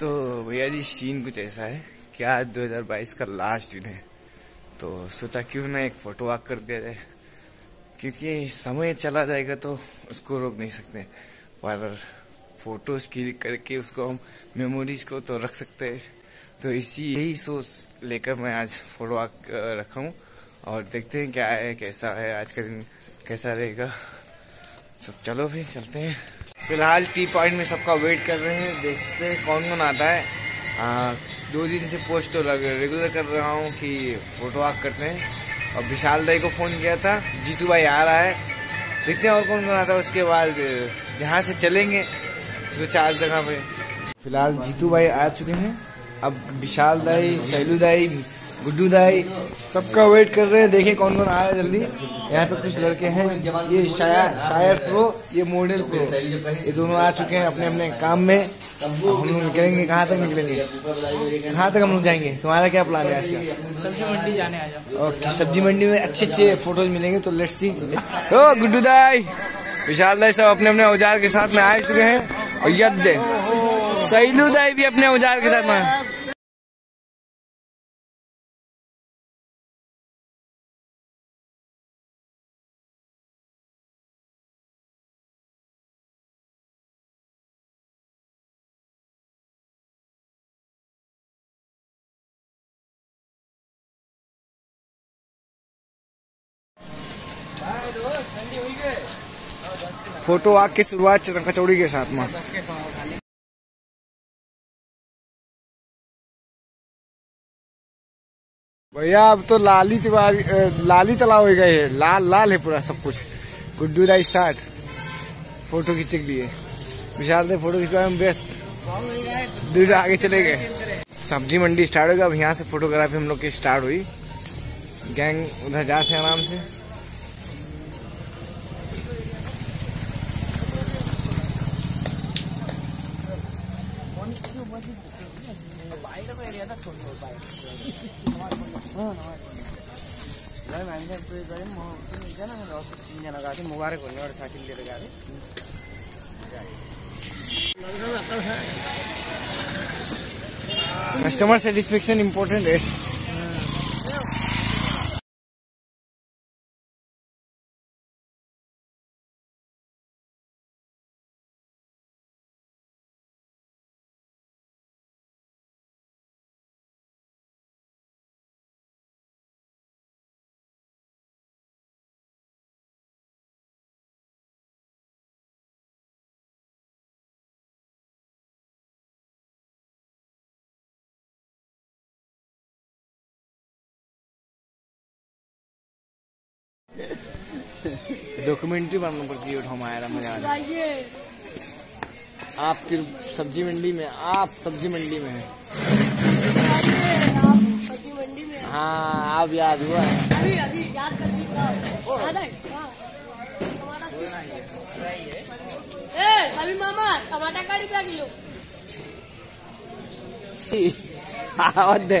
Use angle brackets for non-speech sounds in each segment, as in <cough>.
तो भैया जी सीन कुछ ऐसा है कि आज 2022 का लास्ट दिन है। तो सोचा क्यों ना एक फ़ोटो वॉक कर दिया जाए। क्योंकि समय चला जाएगा तो उसको रोक नहीं सकते। पर फ़ोटोज़ क्लिक करके उसको हम मेमोरीज को तो रख सकते हैं। तो इसी यही सोच लेकर मैं आज फ़ोटो वॉक रखा हूँ। और देखते हैं क्या है, कैसा है आज का दिन, कैसा रहेगा। सब चलो फिर चलते हैं। फ़िलहाल टी पॉइंट में सबका वेट कर रहे हैं देखते हैं कौन कौन आता है। आ, दो दिन से पोस्ट तो लग रेगुलर कर रहा हूँ कि फ़ोटो वॉक करते हैं। और विशाल दाई को फ़ोन किया था जीतू भाई आ रहा है। देखते हैं और कौन कौन आता है उसके बाद यहाँ से चलेंगे दो चार जगह पे। फ़िलहाल जीतू भाई आ चुके हैं। अब विशाल दाई शैलू दाई गुड्डू दाई सबका वेट कर रहे हैं। देखें कौन कौन आया जल्दी। यहाँ पे कुछ लड़के हैं। ये शायर शायर प्रो ये मॉडल प्रो ये दोनों आ चुके हैं अपने अपने काम में। हम लोग निकलेंगे। कहाँ तक निकलेंगे? कहाँ तक हम लोग जाएँगे? तुम्हारा क्या प्लान है आज का? सब्ज़ी मंडी जाने आ ओके सब्ज़ी मंडी में अच्छे अच्छे फ़ोटोज़ मिलेंगे तो लेट्स सी ओ गुड्डू दाई विशाल दाई सब अपने अपने औज़ार के साथ में आ चुके हैं। और यद सैलू दाई भी अपने औज़ार के साथ में फ़ोटो आग की शुरुआत कचौड़ी के साथ में। भैया, अब तो लाली तिवारी लाली तालाब हो गए है। लाल लाल है पूरा सब कुछ। गुड्डू राई स्टार्ट फ़ोटो खींचने के लिए। विशाल दे फ़ोटो खिंचवाए, हम व्यस्त। दूर आगे चले गए। सब्ज़ी मंडी स्टार्ट होगा अब यहाँ से फोटोग्राफी हम लोग की स्टार्ट हुई। गैंग उधर जाते हैं आराम से। प्रयोग गऱ्यौँ म तिनजना गएको थिएँ म गएर घुम्ने एउटा लिएर गएको थिएँ कस्टमर सेटिस्फेक्सन इम्पोर्टेन्ट है। डॉक्यूमेंट्री बनाना पड़ती है हमारा मज़ा आ आप फिर सब्ज़ी मंडी में आप सब्ज़ी मंडी में है। हाँ आप याद हुआ है। अभी अभी याद कर दी अभी मामा टमाटर का रुपया किलो। <laughs> हाँ दे।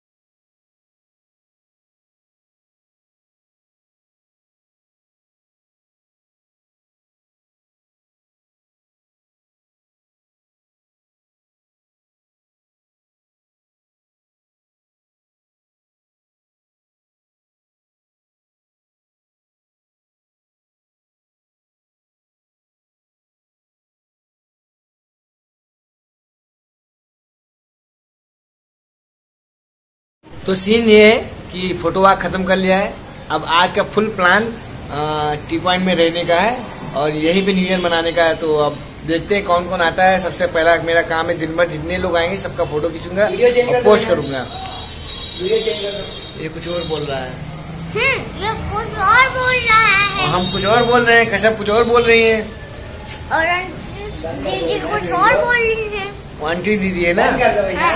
तो सीन ये है कि फ़ोटो वॉक खत्म कर लिया है। अब आज का फुल प्लान टी पॉइंट में रहने का है और यहीं पे न्यू ईयर मनाने का है। तो अब देखते हैं कौन कौन आता है। सबसे पहला मेरा काम है दिन भर जितने लोग आएँगे सबका फ़ोटो खींचूँगा और पोस्ट करूँगा। ये कुछ और बोल रहा है। हम्म, ये कुछ और बोल रहा है। और हम कुछ और बोल रहे हैं कश्यप कुछ और बोल रही है। और दीदी कुछ और बोल रही है। आंटी दीदी है ना? हाँ।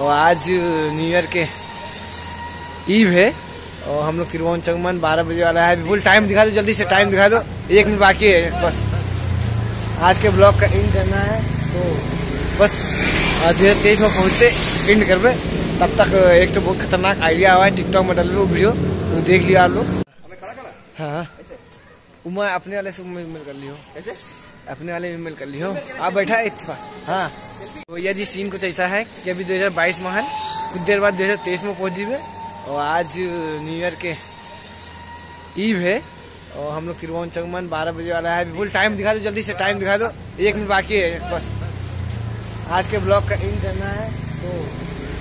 और आज न्यू ईयर के ईव है। और हम लोग किरवन चंगमन बारह बजे वाला है। फुल टाइम दिखा दो जल्दी से टाइम दिखा दो। एक मिनट बाकी है बस। आज के ब्लॉग का एंड करना है। तो बस दो हज़ार तेईस में पहुँचते एंड करबे तब तक एक तो बहुत खतरनाक आइडिया आवा है टिकटॉक में डल वो वीडियो वो देख लियो आप लोग। हाँ उमा अपने वाले से मिल कर लियो। कैसे अपने वाले में मिल कर लियो। आप बैठा है इत्तेफाक हाँ। तो भैया जी सीन कुछ ऐसा है कि अभी 2022 में है, कुछ देर बाद 2023 में पहुँच जीवे और आज न्यू ईयर के ईव है, और हम लोग किरवन चंगमन बारह बजे वाला है। फुल टाइम दिखा दो, जल्दी से टाइम दिखा दो, एक मिनट बाकी है, बस। आज के ब्लॉग का एंड करना है तो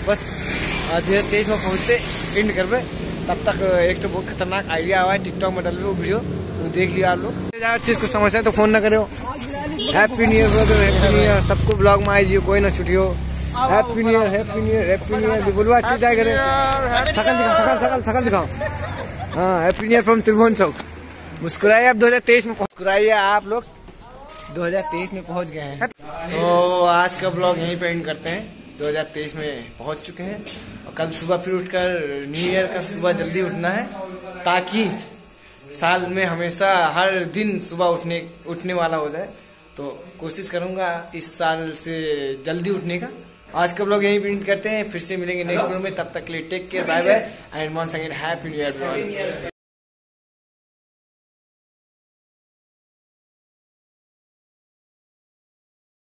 बस हज़ार तेईस में पहुँचते एंड करबे तब तक एक तो बहुत खतरनाक आइडिया आवा है टिकटॉक में डल वो वीडियो वो देख लियो आप लोग। ज़्यादा चीज़ कुछ समझते हैं तो फ़ोन ना करो happy new year brother happy new year सबको ब्लॉग में आइए कोई ना छुट्टियो happy new year happy new year happy new year बोलवा अच्छी जाए करे। सकल दिखाओ सकल सकल सकल दिखाओ। हाँ happy new year from Tribhuvan Chowk. मुस्कुराइए आप 2023 में मुस्कुराइए आप लोग। 2023 में पहुँच गए हैं। तो आज का ब्लॉग यहीं पे एंड करते हैं। 2023 में पहुँच चुके हैं। कल सुबह फिर उठकर न्यू ईयर का सुबह जल्दी उठना है, ताकि साल में हमेशा हर दिन सुबह उठने उठने वाला हो जाए। तो कोशिश करूँगा इस साल से जल्दी उठने का। आज का लोग यही प्रिंट करते हैं, फिर से मिलेंगे नेक्स्ट वीडियो में। तब तक के लिए take care bye bye and once again happy new year